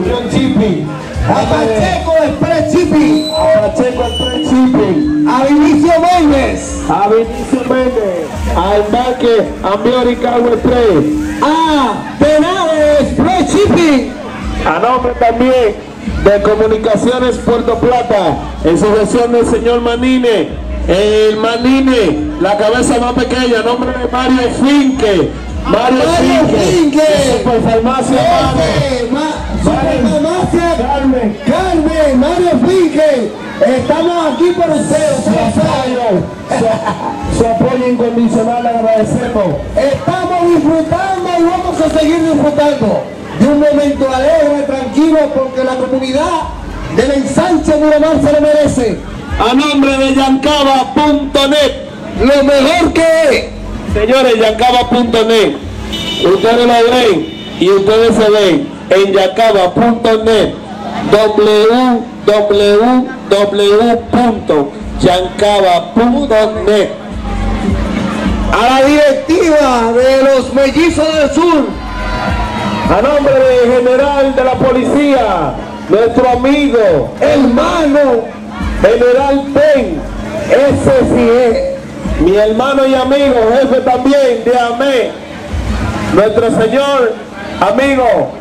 Unión a Pacheco Express Shipping, a Pacheco Express Shipping, a Vinicio Méndez, a Vinicio Méndez, a Embarque Ambiori Cargo Express, a Penales Express Shipping, a nombre también de Comunicaciones Puerto Plata, en su gestión del señor Manine, el Manine, la cabeza más pequeña, a nombre de Mario Finque, Mario, Mario Finque, Finque. Superfarmacia Ma- Superfarmacia Carmen. Carmen, Mario Finque, estamos aquí por ustedes, Su apoyo, su, su apoyo incondicional, agradecemos. Estamos disfrutando y vamos a seguir disfrutando de un momento alegre, tranquilo, porque la comunidad del ensanche Miramar se lo merece. A nombre de yancaba.net, Lo mejor que señores, yancaba.net, ustedes lo ven y ustedes se ven en yancaba.net, www.yancaba.net. a la directiva de los mellizos del sur, A nombre del general de la policía, nuestro amigo, hermano, general Ben, ese sí es, mi hermano y amigo, jefe también de AME, nuestro señor amigo,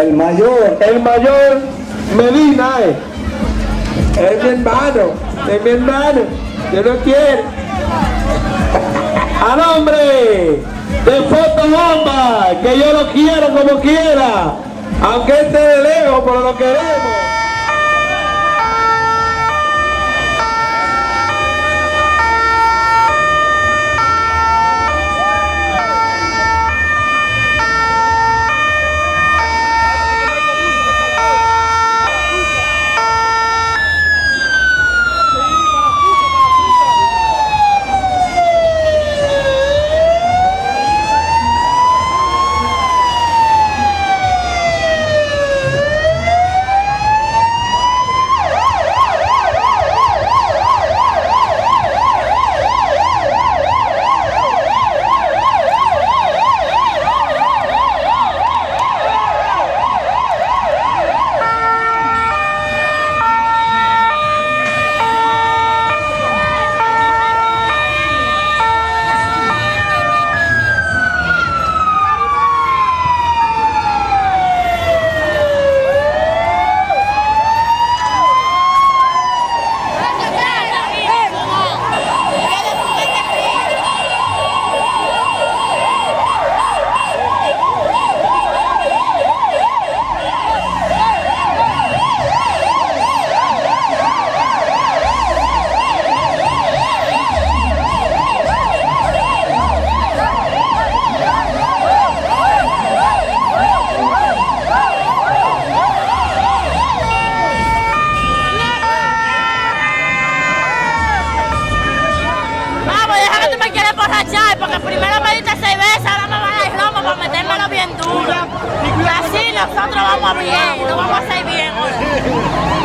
el mayor, el mayor Medina, eh. Es mi hermano, es mi hermano, yo no quiero. a nombre de Fotobomba, que yo lo quiero como quiera, aunque esté de lejos, pero lo queremos. Vamos, deja que tú me quieres borrachar, porque diste seis veces, ahora me van a dar romo para metérmelo bien duro. Y así nosotros vamos bien, lo vamos a hacer bien. Ahí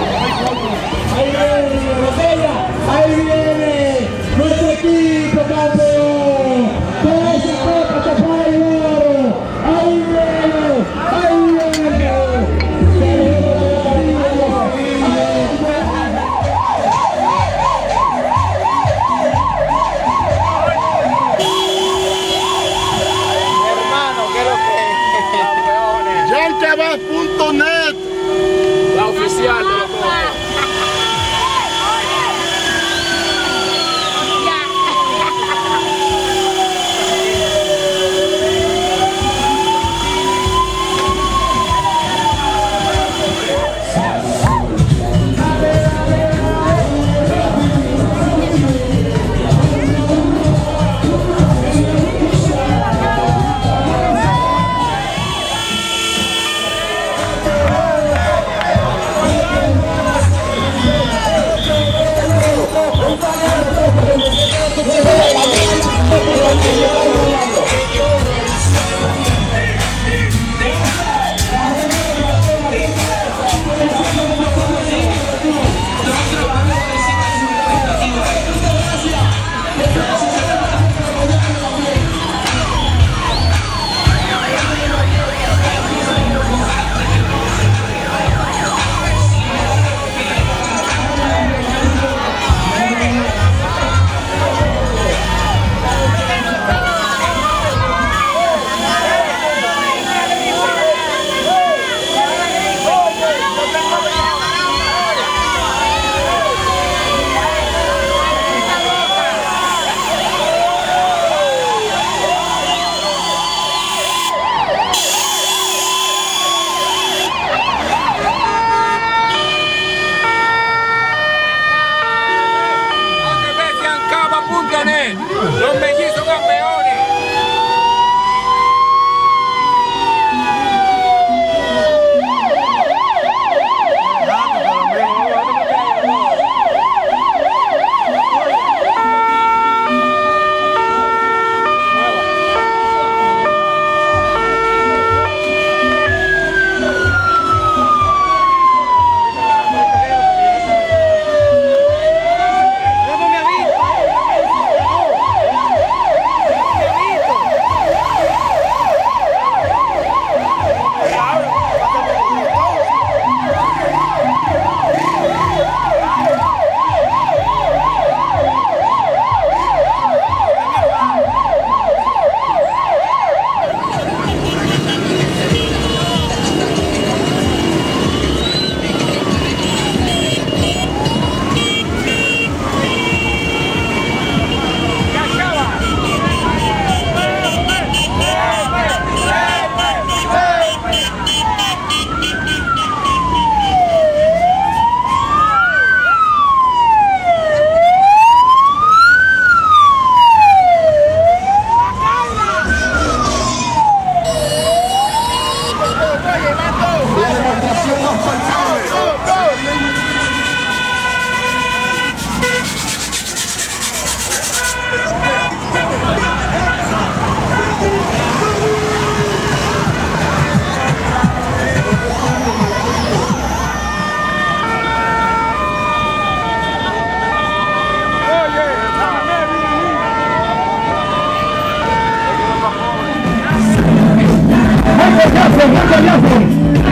Franco Jackson.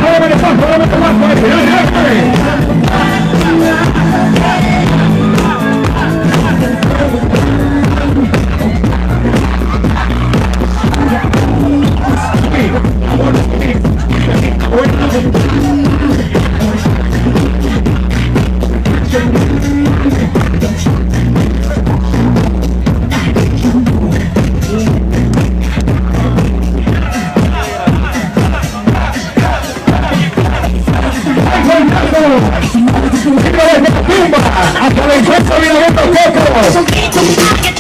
Ahora me paso, ahora me paso. Encuentro, viene Coco.